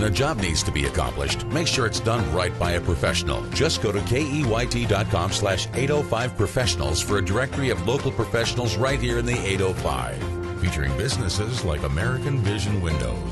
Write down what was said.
When a job needs to be accomplished, make sure it's done right by a professional. Just go to keyt.com slash 805 professionals for a directory of local professionals right here in the 805, featuring businesses like American Vision Windows.